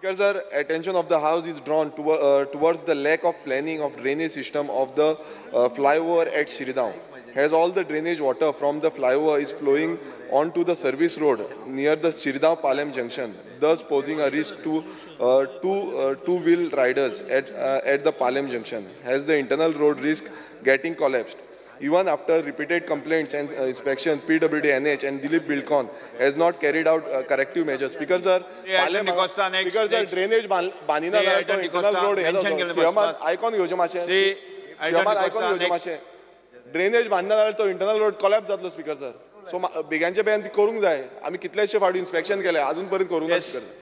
Because sir, attention of the house is drawn to, uh, towards the lack of planning of drainage system of the uh, flyover at Shriram. As all the drainage water from the flyover is flowing onto the service road near the Shriram Palem junction, thus posing a risk to uh, two uh, two-wheel riders at uh, at the Palem junction. Has the internal road risk getting collapsed? Even after repeated complaints and uh, inspection, PWD NH and Dilip Bilcon has not carried out uh, corrective measures. Because sir, because sir, drainage बांदिना जाल्यार तो internal road हे जातो बस. आयकून घेवचें मातशें See, Anton शिवमान D'Costa, आयकून घेवचें next. मातशें ड्रेनेज बांदना जाल्यार तो इंटरनल रोड कोलॅप्स जातलो स्पीकर सर सो बेग्यांचे बेगीन ती करूंक जाय आमी कितलेशे फावटी इन्स्पेक्शन केलें अजून पर्यंत करूंक ना